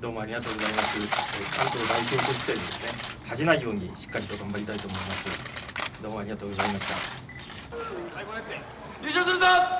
どうもありがとうございます。関東代表としてですね恥じないようにしっかりと頑張りたいと思います。どうもありがとうございました。優勝するぞ